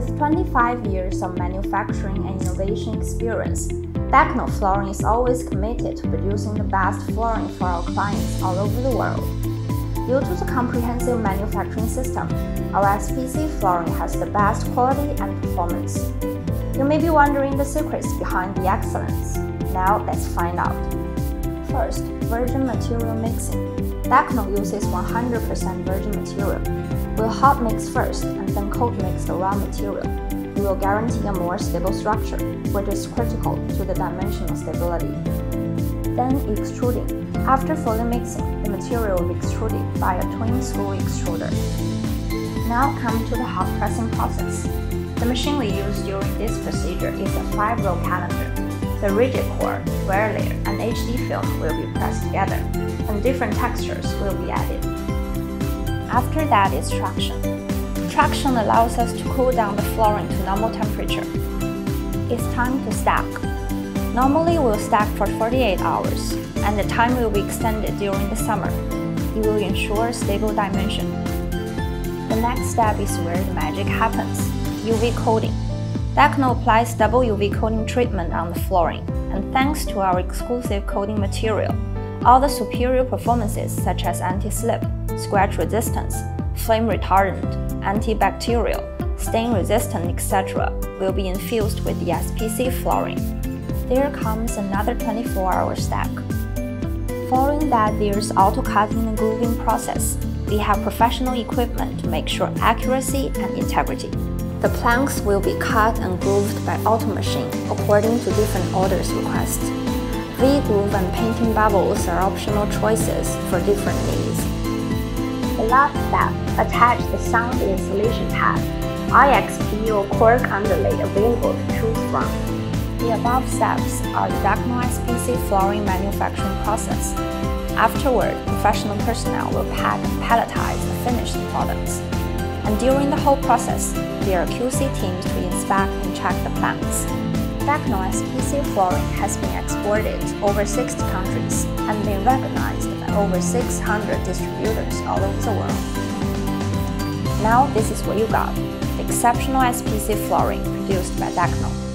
With 25 years of manufacturing and innovation experience, Decno Flooring is always committed to producing the best flooring for our clients all over the world. Due to the comprehensive manufacturing system, our SPC flooring has the best quality and performance. You may be wondering the secrets behind the excellence. Now let's find out. First, virgin material mixing. Decno uses 100% virgin material. Hot mix first and then cold mix the raw material. We will guarantee a more stable structure, which is critical to the dimensional stability. Then extruding. After fully mixing, the material will be extruded by a twin screw extruder. Now come to the hot pressing process. The machine we use during this procedure is a 5-roll calender. The rigid core, wear layer, and HD film will be pressed together, and different textures will be added. After that is traction. Traction allows us to cool down the flooring to normal temperature. It's time to stack. Normally we'll stack for 48 hours, and the time will be extended during the summer. It will ensure stable dimension. The next step is where the magic happens, UV coating. Decno applies double UV coating treatment on the flooring, and thanks to our exclusive coating material, all the superior performances such as anti-slip, scratch resistance, flame retardant, antibacterial, stain resistant, etc. will be infused with the SPC flooring. There comes another 24-hour stack. Following that, there's auto cutting and grooving process. We have professional equipment to make sure accuracy and integrity. The planks will be cut and grooved by auto machine according to different orders requests. V-groove and painting bevels are optional choices for different needs. Last step, attach the sound insulation pad, IXPE or cork underlay available to choose from. The above steps are the Decno SPC flooring manufacturing process. Afterward, professional personnel will pack and palletize the finished products. And during the whole process, there are QC teams to inspect and check the plants. Decno SPC flooring has been exported to over 60 countries and been recognized by over 600 distributors all over the world. Now this is what you got, the exceptional SPC flooring produced by Decno.